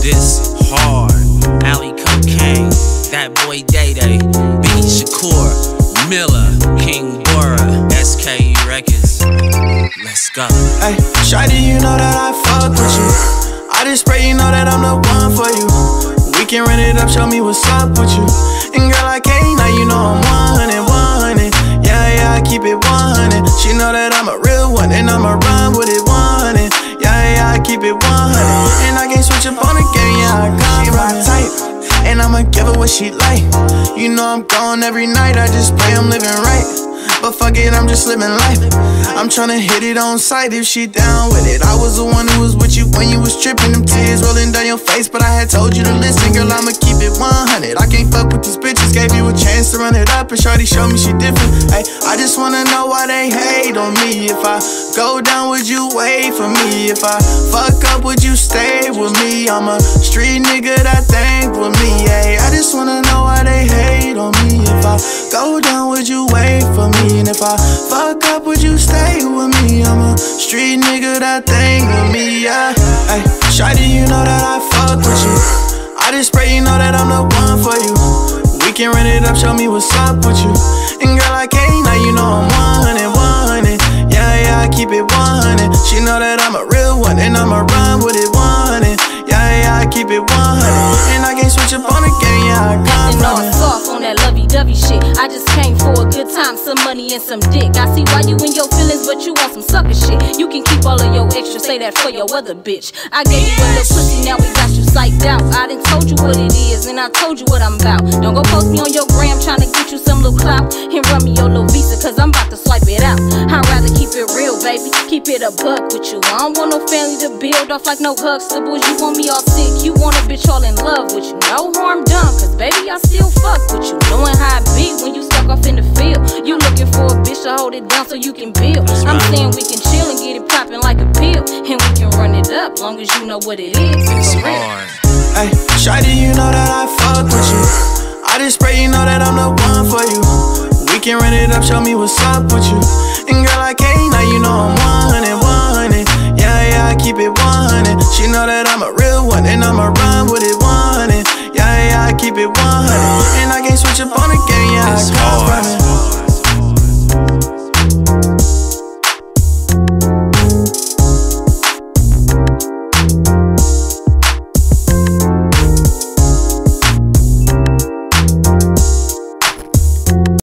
this hard. Ally Cocaine, that boy Day Day, Biggie Shakur, Milla, King Bora, SKE Records. Let's go. Hey, Shawty, you know that I fuck with you. I just pray you know that I'm the one for you. We can run it up, show me what's up with you. And girl, I can't, now you know I'm 100, and I'ma give her what she like. You know I'm gone every night, I just pray I'm living right. But fuck it, I'm just living life. I'm tryna hit it on sight if she down with it. I was the one who was with you when you was tripping, them tears rolling down your face. But I had told you to listen, girl, I'ma keep it 100. I can't fuck with these bitches, gave you a chance to run it up. And Shorty showed me she different. Hey, I just wanna know why they hate on me. If I go down, would you wait for me? If I fuck up, would you stay with me? I'm a street nigga that think with me. Hey, I just wanna know why they hate on me. If I go down, would you wait for me? And if I fuck up, would you stay with me? I'm a street nigga that think with me, yeah. Hey, Shawty, you know that I fuck with you. I just pray you know that I'm the one for you. We can run it up, show me what's up with you. I'ma run with it 100. Yeah, yeah, I keep it 100. And I can't switch up on the game, yeah, I come all from soft on that lovey-dovey shit. I just came for a good time, some money and some dick. I see why you in your feelings, but you want some sucker shit. You can keep all of your extra, say that for your other bitch. I gave you a little pussy, now we got you psyched out. I done told you what it is, and I told you what I'm about. Don't go post me on your gram trying to get you some little clout and run me your little visa, cause I'm about baby. Keep it a buck with you. I don't want no family to build off like no Huxtables. You want me all sick, you want a bitch all in love with you. No harm done, cause baby, I still fuck with you. Knowing how it be when you stuck off in the field. You looking for a bitch to hold it down so you can build. I'm saying we can chill and get it poppin' like a pill. And we can run it up, long as you know what it is. It's For real. Hey, Shawty, you know that I fuck with you. I just pray you know that I'm the one for you can run it up, show me what's up with you. And girl, I can't, now you know I'm 100, 100. Yeah, yeah, I keep it 100. She know that I'm a real one, and I'ma run with it 100. Yeah, yeah, I keep it 100. And I can't switch up on the game, yeah. I